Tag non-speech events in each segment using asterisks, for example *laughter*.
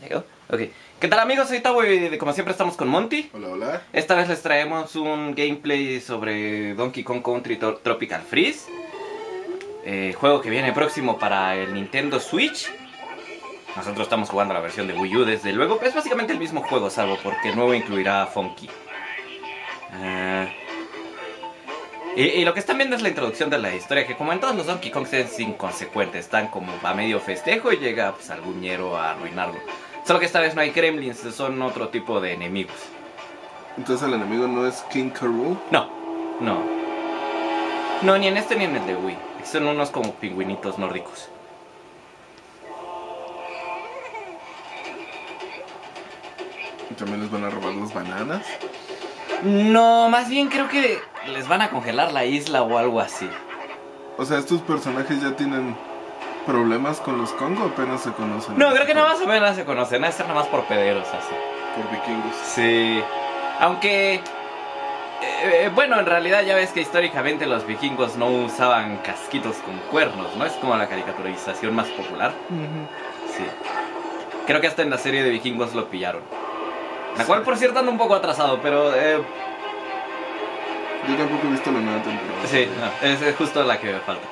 ¿Llegó? Ok. ¿Qué tal amigos? Soy Tavo y como siempre estamos con Monty. Hola, hola. Esta vez les traemos un gameplay sobre Donkey Kong Country Tro- Tropical Freeze. Eh, juego que viene próximo para el Nintendo Switch. Nosotros estamos jugando la versión de Wii U desde luego. Es básicamente el mismo juego, salvo porque el nuevo incluirá Funky. Ah, y, y lo que están viendo es la introducción de la historia, que como en todos los Donkey Kong es inconsecuente. Están como a medio festejo y llega pues, algún ñero a arruinarlo. Solo que esta vez no hay gremlins, son otro tipo de enemigos. Entonces el enemigo no es King. Rool. No, no. No, ni en este ni en el de Wii. Son unos como pingüinitos nórdicos. También les van a robar las bananas. No, más bien creo que les van a congelar la isla o algo así. O sea, estos personajes ya tienen problemas con los Kong o apenas se conocen. No, creo que nada más o menos se conocen. Debe ser nada más por pederos así. Por vikingos. Sí. Aunque... eh, eh, bueno, en realidad ya ves que históricamente los vikingos no usaban casquitos con cuernos, ¿no? Es como la caricaturización más popular. Sí. Creo que hasta en la serie de vikingos lo pillaron. La cual, por cierto, anda un poco atrasado, pero... eh, Yo tampoco he visto la nueva temporada. sí, no, es justo la que me falta.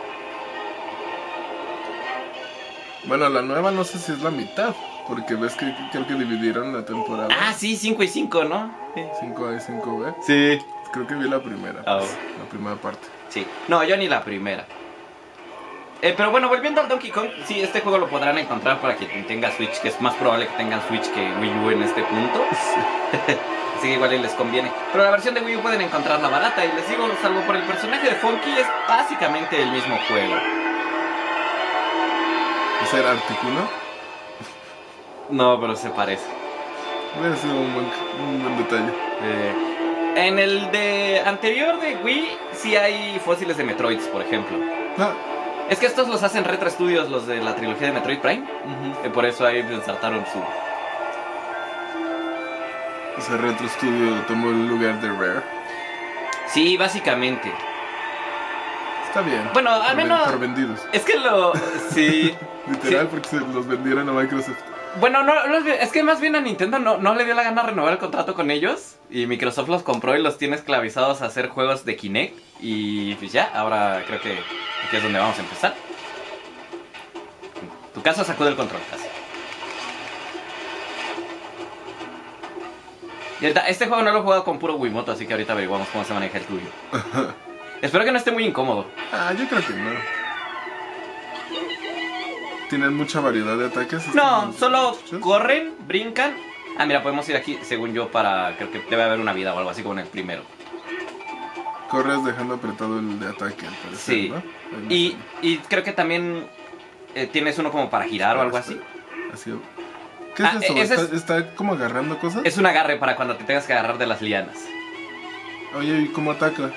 Bueno, la nueva no sé si es la mitad. Porque ves que creo que dividieron la temporada. Ah, sí, 5 y 5, ¿no? 5A y 5B. Sí. Creo que vi la primera. Ah, pues, La primera parte. Sí. No, yo ni la primera. Eh, pero bueno, volviendo al Donkey Kong, sí, este juego lo podrán encontrar para quien tenga Switch, que es más probable que tengan Switch que Wii U en este punto. *laughs* *laughs* Así que igual les conviene. Pero la versión de Wii U pueden encontrarla barata y les digo, salvo por el personaje de Funky, es básicamente el mismo juego. ¿Ese era Articuno? No, pero se parece. Hubiera sido un buen, un buen detalle. Eh, en el de anterior de Wii sí hay fósiles de Metroids, por ejemplo. Ah, Es que estos los hacen Retro Studios, los de la trilogía de Metroid Prime. Y por eso ahí ensartaron su... ese Retro Studio tomó el lugar de Rare. Sí, básicamente. Está bien. Bueno, al menos- Por vendidos. Es que lo... Sí. *laughs* Literal, porque se los vendieron a Microsoft. Bueno, no, es que más bien a Nintendo no, no le dio la gana renovar el contrato con ellos. Y Microsoft los compró y los tiene esclavizados a hacer juegos de Kinect. Y pues ya, ahora creo que aquí es donde vamos a empezar. Tu caso sacude el control, así. Y ahorita, este juego no lo he jugado con puro Wiimoto, así que ahorita averiguamos cómo se maneja el tuyo. *laughs* Espero que no esté muy incómodo. Ah, yo creo que no. Tienen mucha variedad de ataques. No, solo corren, brincan. Ah, mira, podemos ir aquí, según yo, para. Creo que debe haber una vida o algo así como en el primero. Corres dejando apretado el de ataque, al parecer, Sí. Y, y creo que también eh, tienes uno como para girar o algo así. Así. ¿Qué Ah, es eso? ese ¿Está, es- está como agarrando cosas? Es un agarre para cuando te tengas que agarrar de las lianas. Oye, ¿y cómo ataca?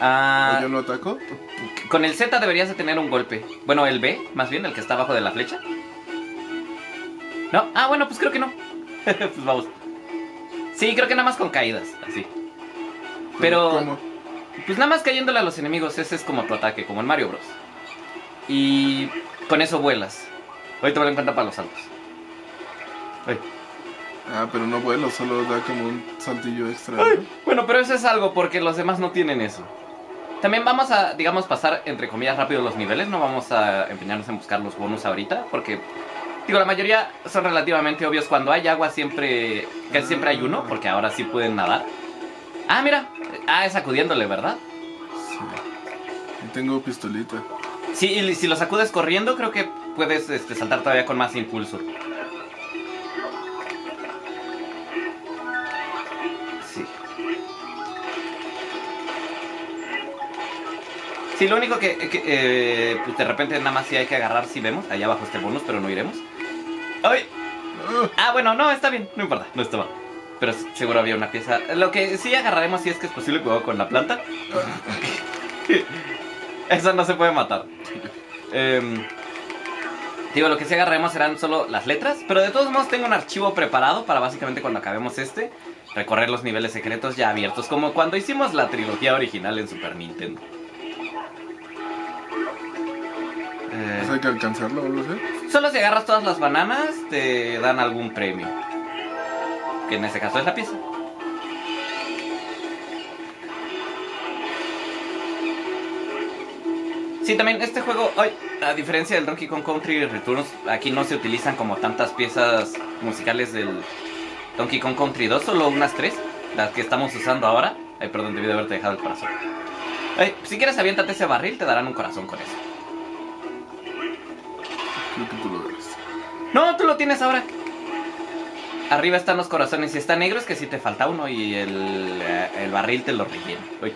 Ah, ¿O yo no ataco? con el Z deberías de tener un golpe. Bueno, el B, más bien, el que está abajo de la flecha. ¿No? Ah, bueno, pues creo que no. *laughs* pues vamos. Sí, creo que nada más con caídas, así. Pero- ¿Cómo? Pues nada más cayéndole a los enemigos, ese es como tu ataque, como en Mario Bros. Y con eso vuelas. Hoy te me en cuenta para los saltos. Ay. Ah, pero no vuelo, solo da como un saltillo extra. ¿no? Bueno, pero eso es algo porque los demás no tienen eso. También vamos a, digamos, pasar entre comillas rápido los niveles. No vamos a empeñarnos en buscar los bonus ahorita porque, digo, la mayoría son relativamente obvios. Cuando hay agua siempre, casi siempre hay uno porque ahora sí pueden nadar. Ah, mira. Ah, es sacudiéndole, ¿verdad? Sí. Tengo pistolita. Sí, y si lo sacudes corriendo, creo que puedes este, saltar todavía con más impulso. Sí, lo único que, eh, pues de repente nada más sí hay que agarrar si vemos. Allá abajo está el bonus, pero no iremos. ¡Ay! Ah, bueno, no, está bien, no importa, no estaba. Pero seguro había una pieza. Lo que sí agarraremos si es que es posible, cuidado con la planta. *laughs* Esa no se puede matar. Em, digo, lo que sí agarraremos serán solo las letras. Pero de todos modos tengo un archivo preparado para básicamente cuando acabemos este, recorrer los niveles secretos ya abiertos. Como cuando hicimos la trilogía original en Super Nintendo. Pues hay que alcanzarlo, no sé. Solo si agarras todas las bananas te dan algún premio. Que en este caso es la pieza. Sí, también este juego, ay, a diferencia del Donkey Kong Country Returns, aquí no se utilizan como tantas piezas musicales del Donkey Kong Country 2, solo unas tres, las que estamos usando ahora. Ay, perdón, debí de haberte dejado el corazón. Ay, si quieres aviéntate ese barril, te darán un corazón con eso. Que tú lo debes. No, tú lo tienes ahora. Arriba están los corazones y está negro, es que si te falta uno y el, eh, el barril te lo rellena. Uy.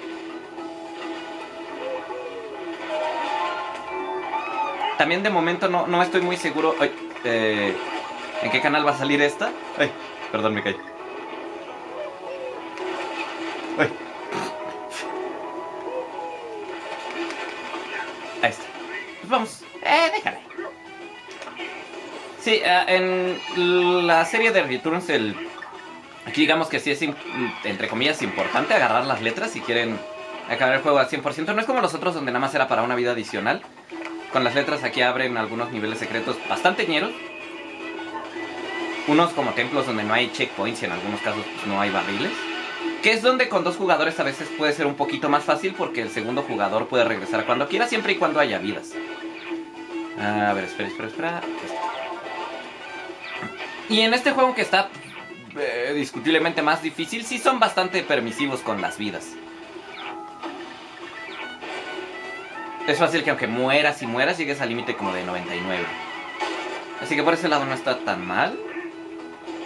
También de momento no, no estoy muy seguro ay, eh, en qué canal va a salir esta. Ay, perdón, me caí. Ahí está. Pues vamos. Eh, déjale. Sí, eh, en la serie de Returns, el... aquí digamos que sí es, entre comillas, importante agarrar las letras si quieren acabar el juego al 100%. No es como los otros donde nada más era para una vida adicional. Con las letras aquí abren algunos niveles secretos bastante ñeros. Unos como templos donde no hay checkpoints y en algunos casos pues, no hay barriles. Que es donde con dos jugadores a veces puede ser un poquito más fácil porque el segundo jugador puede regresar cuando quiera, siempre y cuando haya vidas. A ver, espera, espera, espera. Y en este juego que está eh, discutiblemente más difícil, sí son bastante permisivos con las vidas. Es fácil que aunque mueras y mueras, llegues al límite como de 99. Así que por ese lado no está tan mal.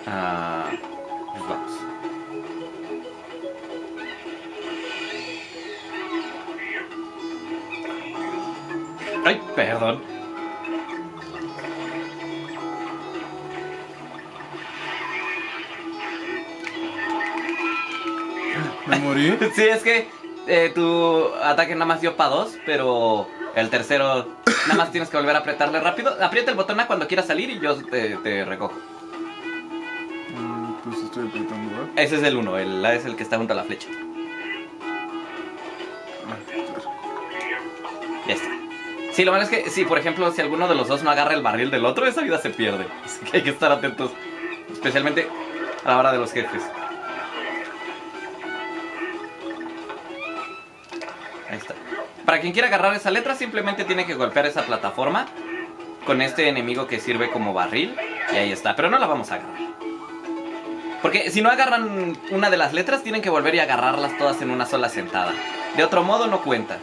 Ah, pues vamos. Ay, perdón. Me morí. *laughs* Sí, es que eh, tu ataque nada más dio para dos, pero el tercero nada más tienes que volver a apretarle rápido. Aprieta el botón A cuando quieras salir y yo te, te recojo. Mm, Pues estoy apretando, ¿verdad? Ese es el uno, el A es el que está junto a la flecha. Ah, claro. Ya está. Sí, lo malo es que, sí, por ejemplo, si alguno de los dos no agarra el barril del otro, esa vida se pierde. Así que hay que estar atentos, especialmente a la hora de los jefes. Para quien quiera agarrar esa letra, simplemente tiene que golpear esa plataforma con este enemigo que sirve como barril. Y ahí está, pero no la vamos a agarrar. Porque si no agarran una de las letras, tienen que volver y agarrarlas todas en una sola sentada. De otro modo, no cuenta.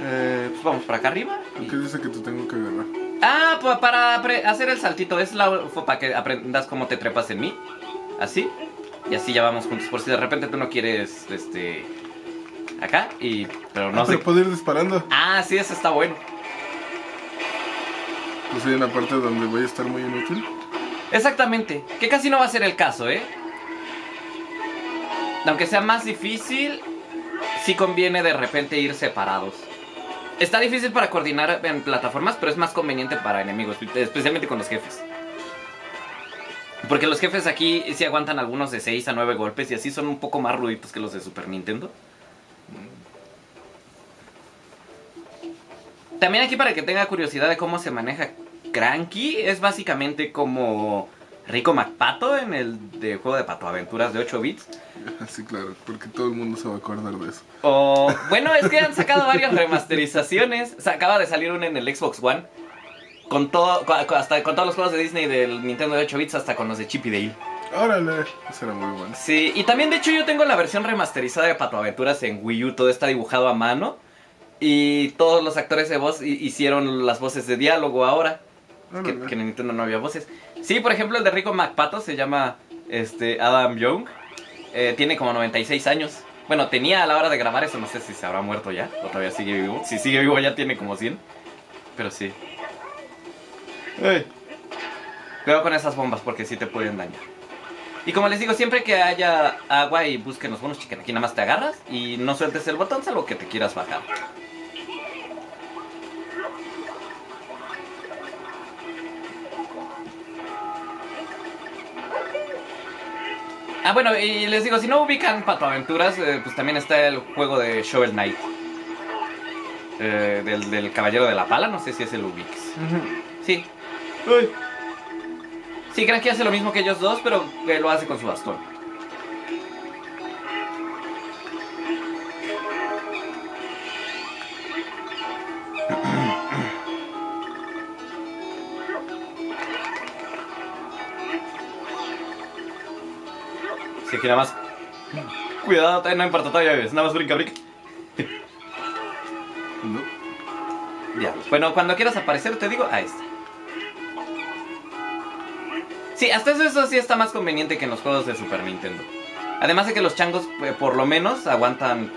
Eh, pues vamos para acá arriba. y- ¿Qué dice que te tengo que agarrar? Ah, pues para hacer el saltito. Es la, para que aprendas cómo te trepas en mí. Así. Y así ya vamos juntos. Por si de repente tú no quieres, este... Acá. Y... Pero no ah, sé... pero puedo ir disparando. Ah, sí, eso está bueno. Pues hay una parte donde voy a estar muy inútil. Exactamente. Que casi no va a ser el caso, ¿eh? Aunque sea más difícil, sí conviene de repente ir separados. Está difícil para coordinar en plataformas, pero es más conveniente para enemigos, especialmente con los jefes. Porque los jefes aquí sí aguantan algunos de 6 a 9 golpes y así son un poco más ruditos que los de Super Nintendo. También aquí para que tenga curiosidad de cómo se maneja Cranky, es básicamente como Rico McPato en el de juego de Pato Aventuras de 8 bits. *laughs* Sí, claro, porque todo el mundo se va a acordar de eso. O, bueno, es que han sacado varias remasterizaciones. Se acaba de salir una en el Xbox One. Con todo, hasta con todos los juegos de Disney del Nintendo de 8 bits, hasta con los de Chip y Dale. Órale, eso era muy bueno. Sí, y también de hecho yo tengo la versión remasterizada de Pato Aventuras en Wii U, todo está dibujado a mano. Y todos los actores de voz hi- hicieron las voces de diálogo ahora. Que, Órale. que en Nintendo no había voces. Sí, por ejemplo, el de Rico McPato se llama este, Adam Young. Eh, tiene como 96 años. Bueno, tenía a la hora de grabar eso, no sé si se habrá muerto ya o todavía sigue vivo. Si sigue vivo ya tiene como 100. Pero sí. Ey. Cuidado con esas bombas porque sí te pueden dañar. Y como les digo, siempre que haya agua y busquen los bonos, chiquen, aquí nada más te agarras y no sueltes el botón salvo que te quieras bajar. Ah, bueno, y les digo, si no ubican Pato Aventuras, eh, pues también está el juego de Shovel Knight. eh, del, del caballero de la pala, no sé si es el ubiques. Sí. Sí, Cranky hace lo mismo que ellos dos, pero eh, lo hace con su bastón. Sí, aquí nada más. Cuidado, no importa, todavía ves. Nada más brinca, brinca. Ya. Bueno, cuando quieras aparecer, te digo, ahí está. Sí, hasta eso, eso sí está más conveniente que en los juegos de Super Nintendo. Además de que los changos, eh, por lo menos, aguantan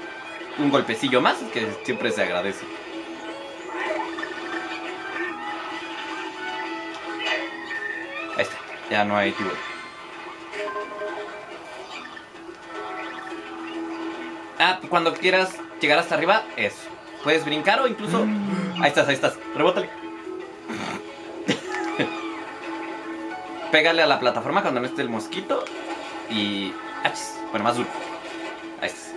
un golpecillo más, que siempre se agradece. Ahí está, ya no hay tiburón. Cuando quieras llegar hasta arriba, eso. Puedes brincar o incluso... Ahí estás, ahí estás. Rebótale. Pégale a la plataforma cuando no esté el mosquito. Y... ¡Achis! Bueno, más duro. Ahí estás.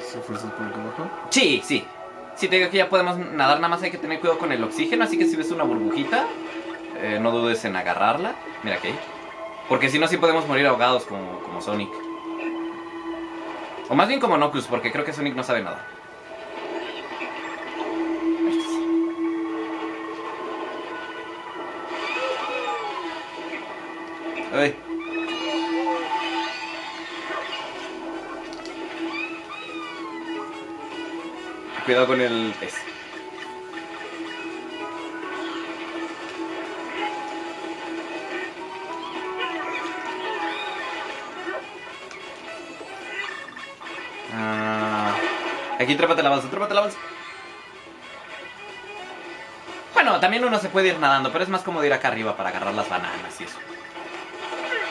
¿Se fuerza por acá abajo? Sí, sí. Sí, te digo que ya podemos nadar, nada más hay que tener cuidado con el oxígeno, así que si ves una burbujita, eh, no dudes en agarrarla. Mira aquí. Porque si no, sí podemos morir ahogados como, Sonic. O más bien como Nocus, porque creo que Sonic no sabe nada. Ay. Cuidado con el pez. Aquí trépate la avanza, trépate la avanza. Bueno, también uno se puede ir nadando, pero es más cómodo ir acá arriba para agarrar las bananas y eso.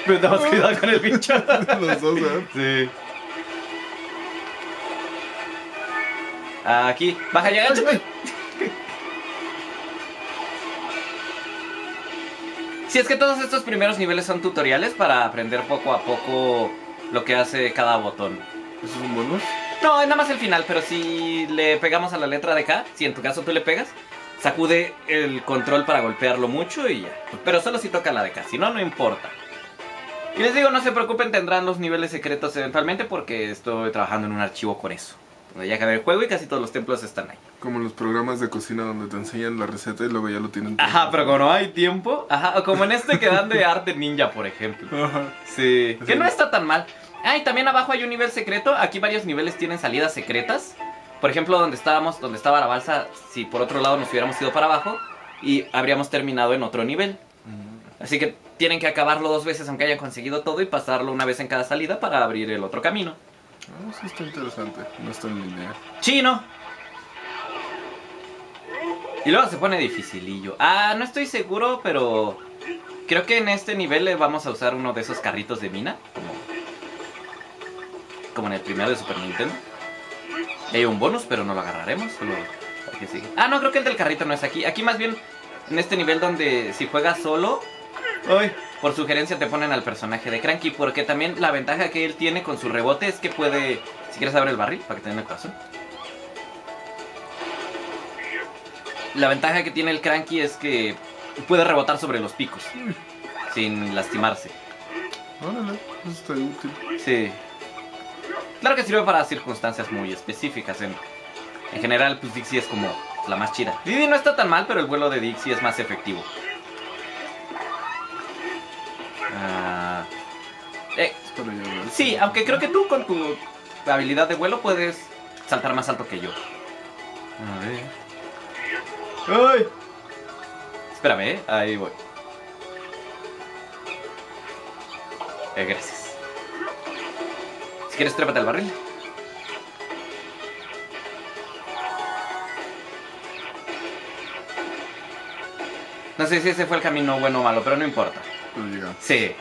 Pero nada más cuidado con el bicho. Los *laughs* dos, ¿eh? Sí. Aquí, baja y agáchate. Si es que todos estos primeros niveles son tutoriales para aprender poco a poco lo que hace cada botón. ¿Eso es un bonus? No, es nada más el final, pero si le pegamos a la letra de K, si en tu caso tú le pegas, sacude el control para golpearlo mucho y ya. Pero solo si toca la de K, si no, no importa. Y les digo, no se preocupen, tendrán los niveles secretos eventualmente porque estoy trabajando en un archivo con eso. Donde ya acabé el juego y casi todos los templos están ahí. Como los programas de cocina donde te enseñan la receta y luego ya lo tienen. todo. Ajá, pero como no hay tiempo, ajá, o como en este que dan de arte ninja, por ejemplo. Ajá. Sí, que no está tan mal. Ah, y también abajo hay un nivel secreto. Aquí varios niveles tienen salidas secretas. Por ejemplo, donde estábamos, donde estaba la balsa, si por otro lado nos hubiéramos ido para abajo y habríamos terminado en otro nivel. Así que tienen que acabarlo dos veces aunque hayan conseguido todo y pasarlo una vez en cada salida para abrir el otro camino. Ah, eso está interesante. No está en línea. Chino. Y luego se pone dificilillo. Ah, no estoy seguro, pero creo que en este nivel le vamos a usar uno de esos carritos de mina, como, como en el primero de Super Nintendo. Hay un bonus, pero no lo agarraremos. Solo. Ah, no, creo que el del carrito no es aquí. Aquí más bien en este nivel donde si juegas solo, ay, por sugerencia te ponen al personaje de Cranky, porque también la ventaja que él tiene con su rebote es que puede, si quieres abre el barril para que te den el corazón. La ventaja que tiene el Cranky es que puede rebotar sobre los picos sin lastimarse. Órale, eso está útil. Sí. Claro que sirve para circunstancias muy específicas. En, en general, pues Dixie es como la más chida. Didi no está tan mal, pero el vuelo de Dixie es más efectivo. Ah, eh, sí, aunque creo que tú con tu habilidad de vuelo puedes saltar más alto que yo. A ver. ¡Ay! Espérame, ¿eh? ahí voy. Eh, gracias. Si quieres, trépate al barril. No sé si ese fue el camino bueno o malo, pero no importa. Pero llega. Sí.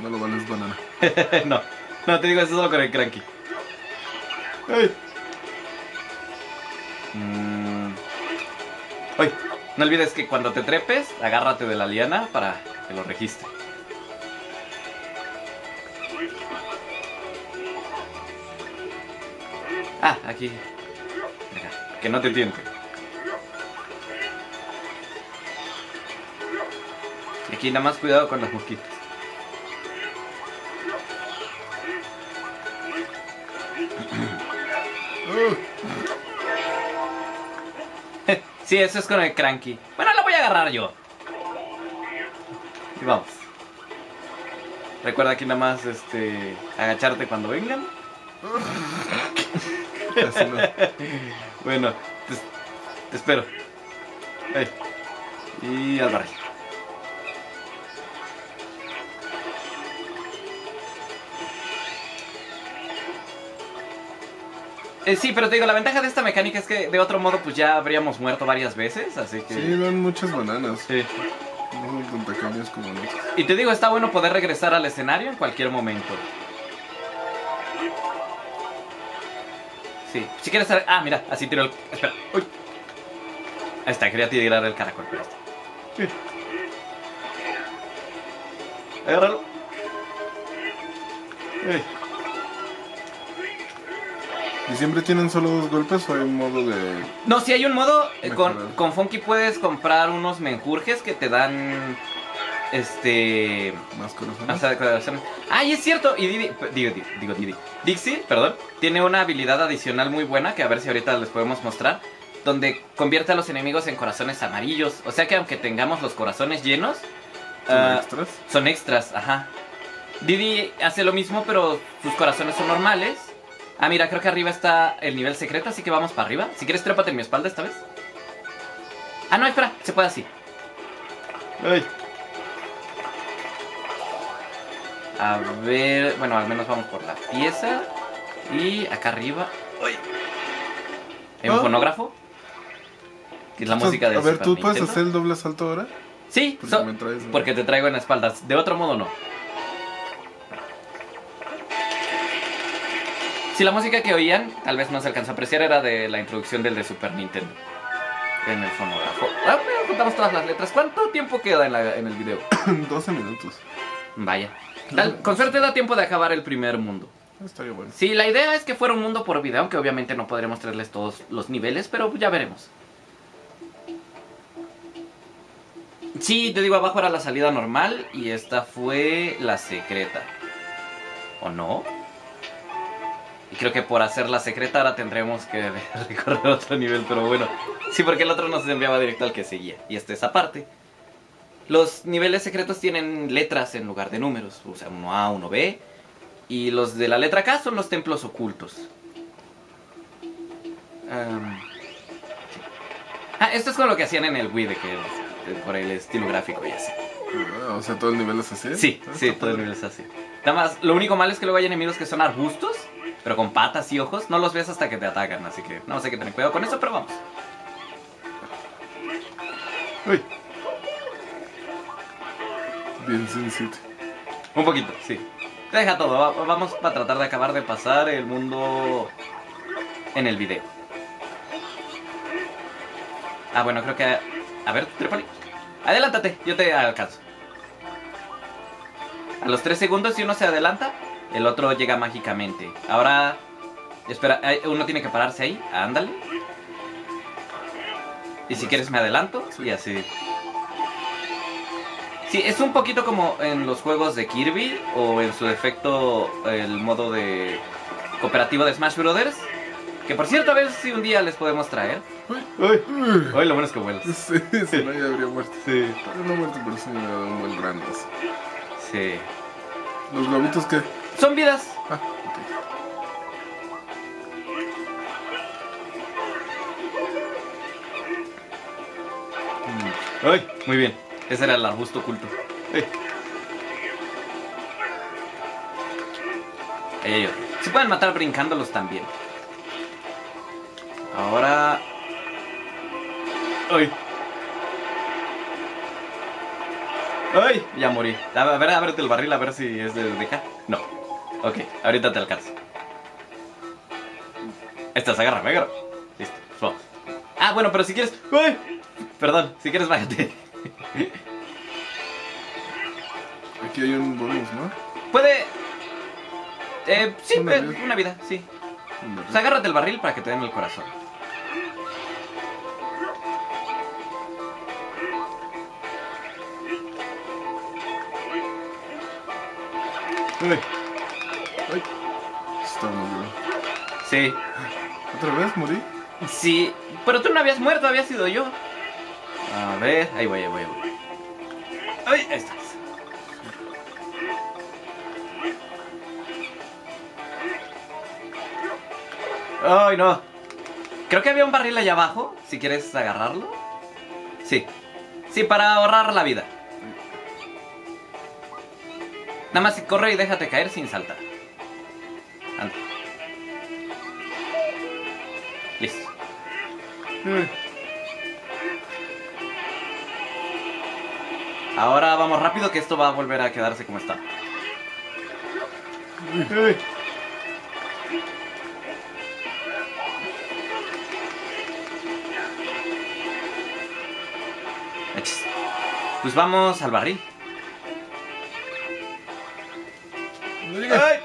No lo vales banana. *laughs* no, no, te digo eso solo con el cranky. Ay. Mm. Ay, no olvides que cuando te trepes, agárrate de la liana para que lo registre. Ah, aquí. Que no te tiente. Aquí nada más cuidado con las mosquitas. *laughs* Sí, eso es con el cranky. Bueno, la voy a agarrar yo. Y vamos. Recuerda aquí nada más este agacharte cuando vengan. *laughs* así no. Bueno, te, te espero. Y al barrio. Eh, sí, pero te digo, la ventaja de esta mecánica es que de otro modo pues ya habríamos muerto varias veces, así que... Sí, dan muchas bananas. Sí. No como. Y te digo, está bueno poder regresar al escenario en cualquier momento. Sí, si quieres... saber- Ah, mira, así tiro el... Espera. Uy. Ahí está, quería tirar el caracol, pero está. Agárralo. Ey. ¿Y siempre tienen solo dos golpes o hay un modo de...? No, si hay un modo, eh, con, con Funky puedes comprar unos menjurjes que te dan... Este... Más? Hasta decoración. Ah, y es cierto. Y Didi, digo, digo, digo Didi. Dixie, perdón, tiene una habilidad adicional muy buena que a ver si ahorita les podemos mostrar. Donde convierte a los enemigos en corazones amarillos. O sea que aunque tengamos los corazones llenos, ¿Son ah, extras? son extras, ajá. Didi hace lo mismo, pero sus corazones son normales. Ah, mira, creo que arriba está el nivel secreto, así que vamos para arriba. Si quieres, trépate en mi espalda esta vez. Ah, no, espera, se puede así. Ay. A ver, bueno, al menos vamos por la pieza. Y acá arriba. ¡Ay! Hay un Ah. fonógrafo. Que es la Entonces, música de A ver, Super ¿tú puedes Nintendo. hacer el doble salto ahora? Sí, Porque so- me traes, ¿no? porque te traigo en la espalda. De otro modo, no. Si la música que oían, tal vez no se alcanzó a apreciar, era de la introducción del de Super Nintendo. En el fonógrafo. Ah, bueno, contamos todas las letras. ¿Cuánto tiempo queda en, la- en el video? *coughs* 12 minutos. Vaya. Tal- con suerte da tiempo de acabar el primer mundo. Estaría bueno. Sí, la idea es que fuera un mundo por video, aunque obviamente no podremos traerles todos los niveles, pero ya veremos. Sí, te digo, abajo era la salida normal y esta fue la secreta. ¿O no? Y creo que por hacer la secreta ahora tendremos que *laughs* recorrer otro nivel, pero bueno. Sí, porque el otro nos enviaba directo al que seguía. Y esta es aparte. Los niveles secretos tienen letras en lugar de números. O sea, 1A, 1B. Y los de la letra K son los templos ocultos. Sí. Ah, esto es con lo que hacían en el Wii, de que de- por el estilo gráfico y así. Ah, o sea, todo el nivel es así. Sí, Ah, sí, todo el nivel es así. Nada más, lo único malo es que luego hay enemigos que son arbustos, pero con patas y ojos. No los ves hasta que te atacan, así que no sé qué tener cuidado con eso, pero vamos. Uy. Bien sencillo. Un poquito, sí. Deja todo, va- vamos para tratar de acabar de pasar el mundo en el video. Ah, bueno, creo que... A ver, trépale. Adelántate, yo te alcanzo. A los 3 segundos, si uno se adelanta, el otro llega mágicamente. Ahora... Espera, hay- uno tiene que pararse ahí, ándale. Y si quieres me adelanto, y así. Sí, es un poquito como en los juegos de Kirby o en su defecto el modo de cooperativo de Smash Brothers. Que por cierto, a ver si un día les podemos traer. Uy. Uy, Uy. uy, lo bueno es que vuelas. Sí, si no, ya habría muerto. Sí. Pero no muerto, pero sí me ha dado un buen grande. Sí. ¿Los globitos qué? Son vidas. Ah, ok. Uy, muy bien. Ese era el arbusto oculto. Otro. Se pueden matar brincándolos también. Ahora. ¡Ay! ¡Ay! Ya morí. A ver, ábrete el barril a ver si es de deja. No. Ok, ahorita te alcanzo. Estás, agárrame, agárrame. Listo, pues vamos. Ah, bueno, pero si quieres. ¡Uy! Perdón, si quieres, bájate. Aquí hay un bonus, ¿no? Puede. Eh, sí, Una vida. una vida, sí. Pues agárrate el barril para que te den el corazón. Ay. Ay. Está muy bien. Sí, ¿Otra vez morí? sí. Pero tú no habías muerto, había sido yo. A ver, ahí voy, ahí voy, ahí voy. Ay, ahí estás. Ay, no. Creo que había un barril allá abajo, si quieres agarrarlo. Sí. Sí, para ahorrar la vida. Nada más corre y déjate caer sin saltar. Anda. Listo. Ay. Ahora vamos rápido que esto va a volver a quedarse como está. Pues vamos al barril. Ay,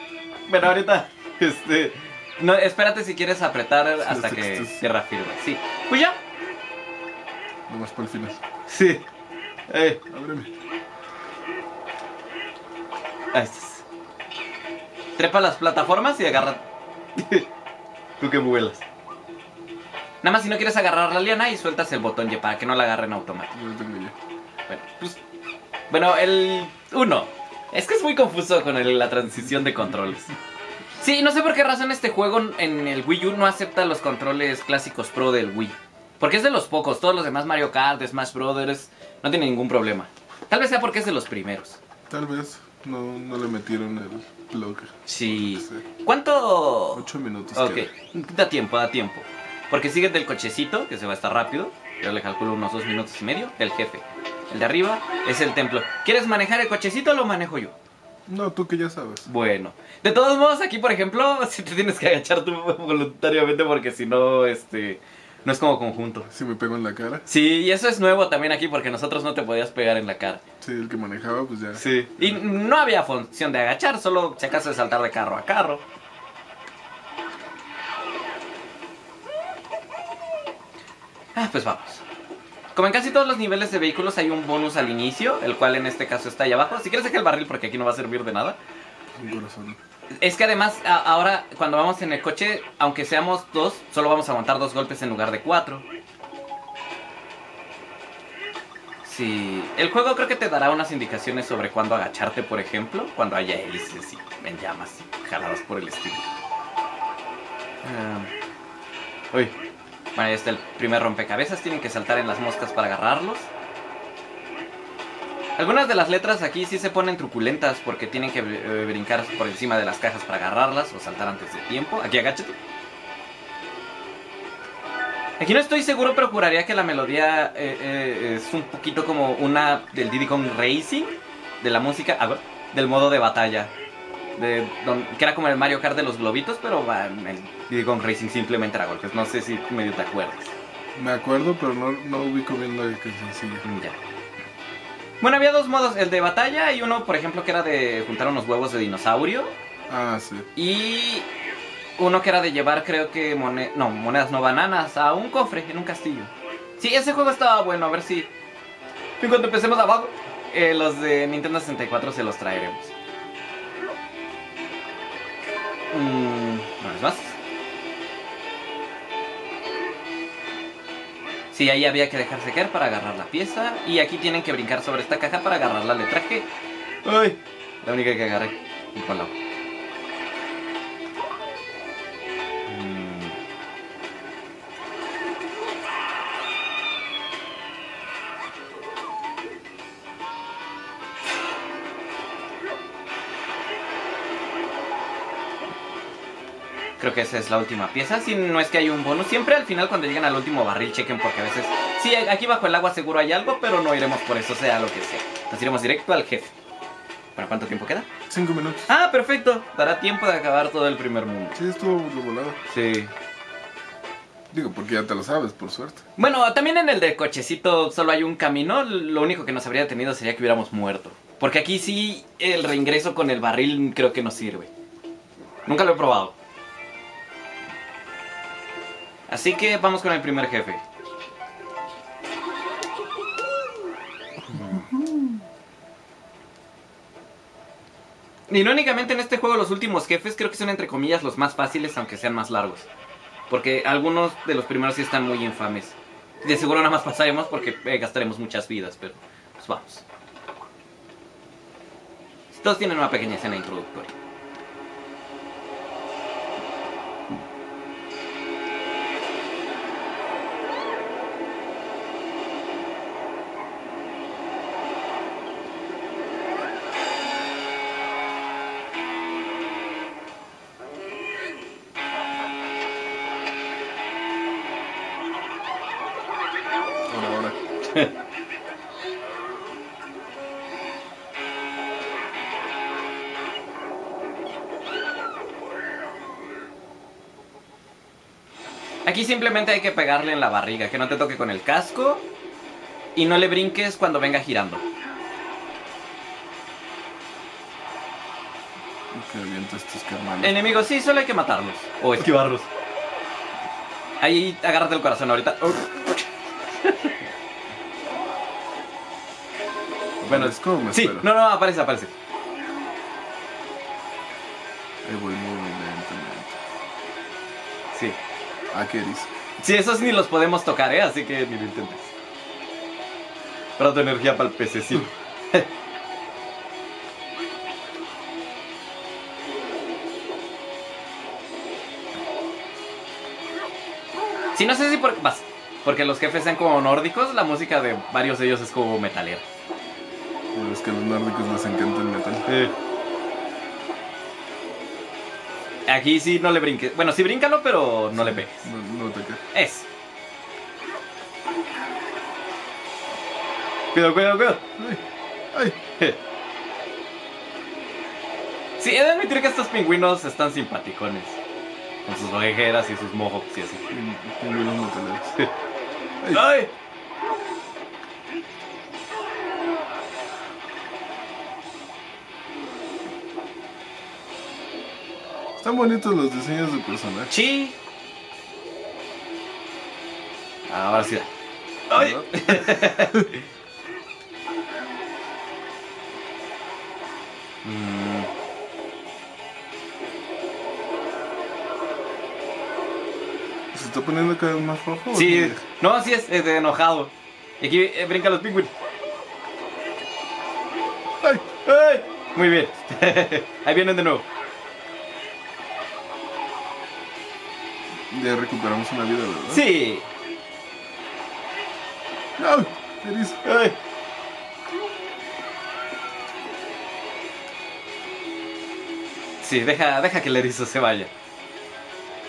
bueno, ahorita, este... No, espérate si quieres apretar hasta que sí, sí. tierra firme. Sí. Pues ya. Nomás para el final. Sí. Eh, Ábreme. ahí estás. Trepa las plataformas y agarra... *laughs* Tú que vuelas. Nada más si no quieres agarrar la liana y sueltas el botón ya para que no la agarren automático. Ya lo tengo ya. Bueno, pues... Bueno, el... Uno. Es que es muy confuso con el- la transición de controles. *laughs* Sí, no sé por qué razón este juego en el Wii U no acepta los controles clásicos Pro del Wii. Porque es de los pocos, todos los demás Mario Kart, Smash Brothers, no tienen ningún problema. Tal vez sea porque es de los primeros. Tal vez no, no le metieron el plug. Sí. Sí. ¿Cuánto...? Ocho minutos. Ok, queda. da tiempo, da tiempo. Porque sigue del cochecito, que se va a estar rápido. Yo le calculo unos dos minutos y medio. El jefe. El de arriba es el templo. ¿Quieres manejar el cochecito o lo manejo yo? No, tú que ya sabes. Bueno. De todos modos, aquí, por ejemplo, *laughs* si te tienes que agachar tú voluntariamente porque si no, este... No es como conjunto. Si me pego en la cara. Sí, y eso es nuevo también aquí porque nosotros no te podías pegar en la cara. Sí, el que manejaba, pues ya. Sí. Y no había función de agachar, solo si acaso de saltar de carro a carro. Ah, pues vamos. Como en casi todos los niveles de vehículos hay un bonus al inicio, el cual en este caso está ahí abajo. Si quieres saca el barril porque aquí no va a servir de nada. Un corazón. Es que además a- ahora cuando vamos en el coche, aunque seamos dos, solo vamos a aguantar dos golpes en lugar de cuatro. Sí, el juego creo que te dará unas indicaciones sobre cuándo agacharte, por ejemplo, cuando haya hélices y en llamas y jaladas por el estilo. Ah, uy, bueno, ahí está el primer rompecabezas, tienen que saltar en las moscas para agarrarlos. Algunas de las letras aquí sí se ponen truculentas porque tienen que eh, brincar por encima de las cajas para agarrarlas o saltar antes de tiempo. Aquí agáchate. Aquí no estoy seguro, pero juraría que la melodía eh, eh, es un poquito como una del Diddy Kong Racing, de la música, ah, del modo de batalla. De, don- que era como el Mario Kart de los globitos, pero el Diddy Kong Racing simplemente era golpes. No sé si medio te acuerdas. Me acuerdo, pero no, no ubico bien la cancioncilla. Ya. Bueno, había dos modos, el de batalla y uno, por ejemplo, que era de juntar unos huevos de dinosaurio. Ah, sí. Y uno que era de llevar, creo que, mone- no, monedas, no bananas, a un cofre en un castillo. Sí, ese juego estaba bueno, a ver si... En cuanto empecemos abajo, eh, los de Nintendo 64 se los traeremos. Mm, ¿No es más? Sí, ahí había que dejarse caer para agarrar la pieza. Y aquí tienen que brincar sobre esta caja para agarrar la letra G. ¡Ay! La única que agarré. Y con Creo que esa es la última pieza. Si no es que hay un bonus, siempre al final cuando llegan al último barril chequen porque a veces... Sí, aquí bajo el agua seguro hay algo, pero no iremos por eso, sea lo que sea. Nos iremos directo al jefe. ¿Para cuánto tiempo queda? Cinco minutos. Ah, perfecto. Dará tiempo de acabar todo el primer mundo. Sí, estuvo de volada. Sí. Digo, porque ya te lo sabes, por suerte. Bueno, también en el de cochecito solo hay un camino. Lo único que nos habría detenido sería que hubiéramos muerto. Porque aquí sí el reingreso con el barril creo que no sirve. Nunca lo he probado. Así que vamos con el primer jefe. Únicamente en este juego los últimos jefes creo que son entre comillas los más fáciles aunque sean más largos. Porque algunos de los primeros sí están muy infames. De seguro nada más pasaremos porque eh, gastaremos muchas vidas, pero pues vamos. Todos tienen una pequeña escena introductoria. Aquí simplemente hay que pegarle en la barriga, que no te toque con el casco y no le brinques cuando venga girando. Que avienta estos carnales. Enemigos, sí, solo hay que matarlos o esquivarlos. Ahí agárrate el corazón ahorita. Bueno, es como me sí, espero. no, no, aparece, aparece. Ah, ¿qué eres? Sí, esos ni los podemos tocar, ¿eh? Así que ni lo intentes. Para tu energía para el pececito. Sí, no sé si por... Vas. Porque los jefes sean como nórdicos, la música de varios de ellos es como metalera. Es que a los nórdicos les encanta el metal. Aquí sí no le brinques. Bueno, sí bríncalo, pero no le pegues. No, no te caes. Es. Cuidado, cuidado, cuidado. ¡Ay! ¡Ay! Sí, he de admitir que estos pingüinos están simpaticones. Con sus orejeras y sus mohawks y así. Pingüinos metaleros. ¡Ay! ¡Ay! Están bonitos los diseños de personajes. ¡Chi! Ahora sí. ¡Ay! Mm, *laughs* ¿Se está poniendo cada vez más rojo? Sí, no, sí es, es de enojado. Y aquí eh, brinca los pingüinos. ¡Ay! ¡Ay! Muy bien. *laughs* Ahí vienen de nuevo. Ya recuperamos una vida, ¿verdad? Sí. ¡Ay! Ay. Sí, deja, deja que el erizo se vaya.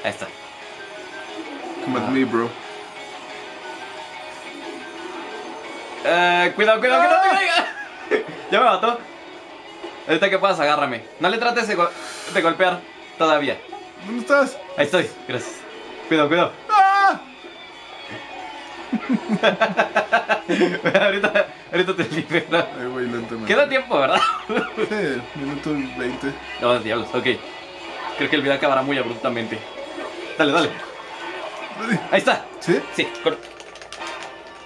Ahí está. Come at me, bro. Eh, cuidado, cuidado, que no te caiga. *laughs* ya me mató. Ahorita que puedas, agárrame. No le trates de, go- de golpear todavía. ¿Dónde estás? Ahí estoy, gracias. Cuidado, cuidado. ¡Ah! *laughs* ahorita, ahorita te libero. Lentamente. Queda tiempo, ¿verdad? Sí, minuto 20. No, diablos, ok. Creo que el video acabará muy abruptamente. Dale, dale. Ahí está. ¿Sí? Sí, corto.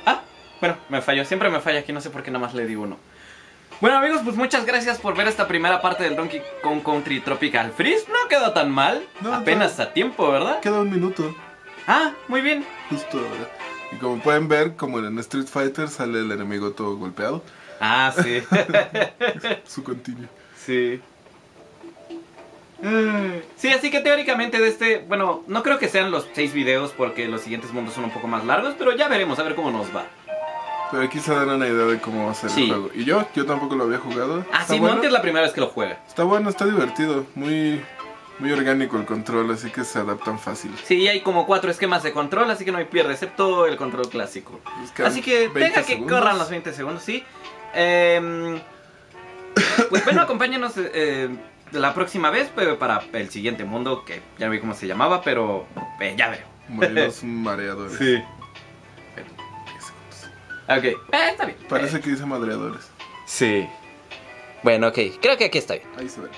Ah, bueno, me falló. Siempre me falla aquí, no sé por qué nada más le digo uno. Bueno amigos, pues muchas gracias por ver esta primera parte del Donkey Kong Country Tropical Freeze. No quedó tan mal. No, Apenas a tiempo, ¿verdad? Queda un minuto. Ah, muy bien. Justo ahora. Y como pueden ver, como en Street Fighter sale el enemigo todo golpeado. Ah, sí. *laughs* Su continuo. sí. Sí, así que teóricamente de este, bueno, no creo que sean los seis videos porque los siguientes mundos son un poco más largos, pero ya veremos, a ver cómo nos va. Pero aquí se dan una idea de cómo va a ser Sí. el juego. Y yo, yo tampoco lo había jugado. Ah, sí, bueno. Monty es la primera vez que lo juega. Está bueno, está divertido. Muy, muy orgánico el control, así que se adaptan fácil. Sí, hay como cuatro esquemas de control, así que no hay pierde, excepto el control clásico. Es que Así que 20 deja que segundos. corran los 20 segundos, sí. Em, pues bueno, acompáñenos eh, la próxima vez pero para el siguiente mundo, que ya no vi cómo se llamaba, pero eh, ya veremos. Morimos *laughs* mareadores. 10 segundos. Ok, eh, está bien. Parece Eh, que dice madreadores. sí. Bueno, ok, creo que aquí está bien. Ahí se ve.